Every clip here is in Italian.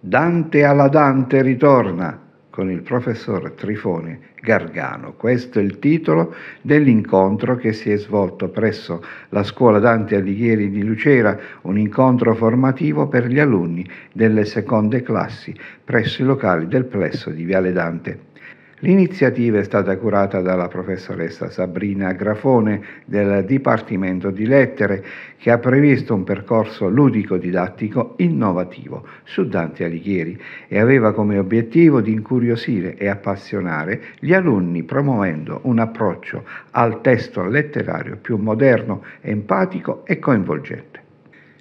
Dante alla Dante ritorna con il professor Trifone Gargano. Questo è il titolo dell'incontro che si è svolto presso la scuola Dante Alighieri di Lucera, un incontro formativo per gli alunni delle seconde classi presso i locali del plesso di Viale Dante. L'iniziativa è stata curata dalla professoressa Sabrina Grafone del Dipartimento di Lettere che ha previsto un percorso ludico-didattico innovativo su Dante Alighieri e aveva come obiettivo di incuriosire e appassionare gli alunni promuovendo un approccio al testo letterario più moderno, empatico e coinvolgente.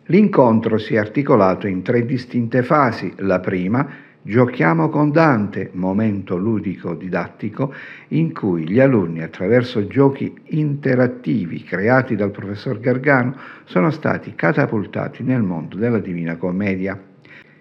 L'incontro si è articolato in tre distinte fasi. La prima Giochiamo con Dante, momento ludico didattico in cui gli alunni attraverso giochi interattivi creati dal professor Gargano sono stati catapultati nel mondo della Divina Commedia.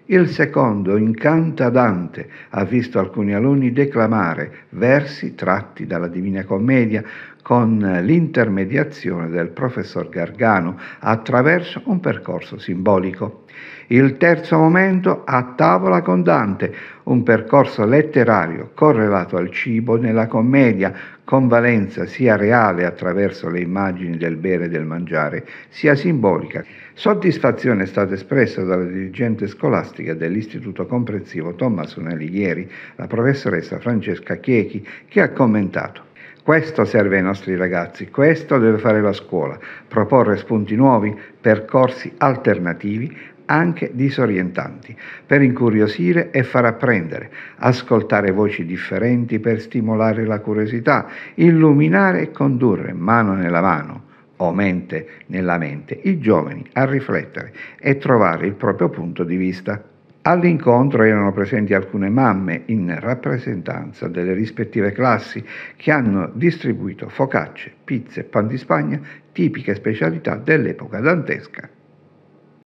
Il secondo, Incanta Dante, ha visto alcuni alunni declamare versi tratti dalla Divina Commedia con l'intermediazione del professor Gargano attraverso un percorso simbolico. Il terzo momento, a tavola con Dante, un percorso letterario correlato al cibo nella commedia, con valenza sia reale attraverso le immagini del bere e del mangiare, sia simbolica. Soddisfazione è stata espressa dalla dirigente scolastica dell'Istituto Comprensivo Tommaso Alighieri, la professoressa Francesca Chiechi, che ha commentato. Questo serve ai nostri ragazzi, questo deve fare la scuola, proporre spunti nuovi, percorsi alternativi, anche disorientanti, per incuriosire e far apprendere, ascoltare voci differenti per stimolare la curiosità, illuminare e condurre mano nella mano o mente nella mente i giovani a riflettere e trovare il proprio punto di vista. All'incontro erano presenti alcune mamme in rappresentanza delle rispettive classi che hanno distribuito focacce, pizze e pan di Spagna, tipiche specialità dell'epoca dantesca.